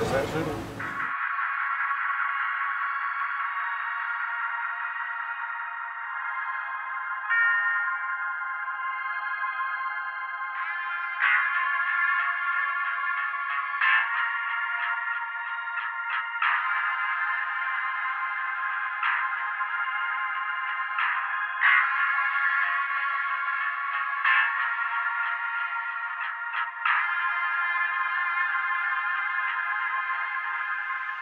Is that true?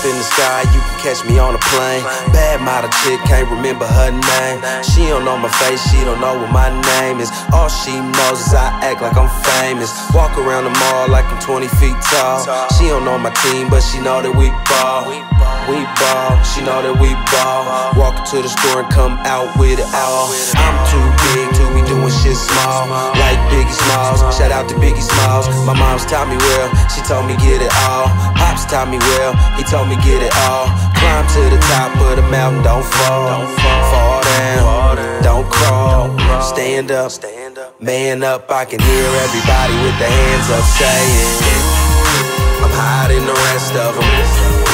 up in the sky, you can catch me on a plane. Bad model chick, can't remember her name. She don't know my face, she don't know what my name is. All she knows is I act like I'm famous. Walk around the mall like I'm 20 feet tall. She don't know my team, but she know that we ball. We ball, she know that we ball. Walk into the store and come out with it all. I'm too big to be doing shit small. Like Biggie Smalls, shout out to Biggie Smalls. My mom's taught me well, she told me get it all. Pops taught me well, he told me get it all. Climb to the top of the mountain, don't fall. Fall down, don't crawl. Stand up, man up. I can hear everybody with their hands up saying, I'm than the rest of them,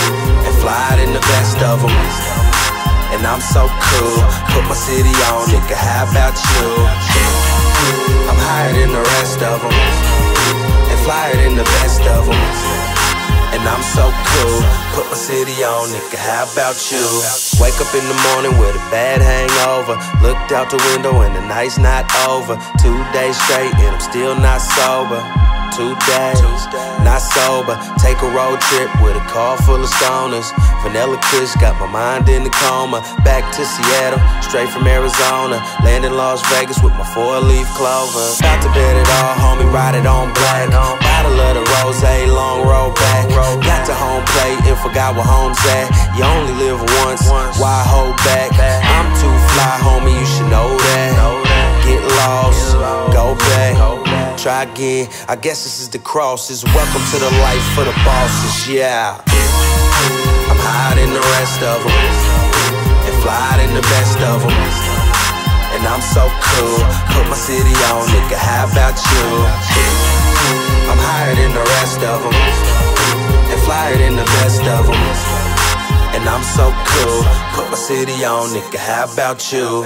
And I'm so cool, put my city on, nigga. How about you? I'm higher than the rest of them, and flyer than the best of them. And I'm so cool, put my city on, nigga. How about you? Wake up in the morning with a bad hangover. Looked out the window and the night's not over. Two days straight and I'm still not sober. Two days, not sober. Take a road trip with a car full of stoners. Vanilla Kush got my mind in the coma. Back to Seattle, straight from Arizona. Land in Las Vegas with my four leaf clover. About to bet it all, homie, ride it on black. Bottle of the rose, long road back. Got to home plate and forgot where home's at. You only live once, why hold back? Try again, I guess this is the crosses. Welcome to the life for the bosses, yeah. I'm higher than the rest of them, and flyer than the best of them. And I'm so cool, put my city on, nigga. How about you? I'm higher than the rest of them, and flyer than the best of them. And I'm so cool, put my city on, nigga. How about you?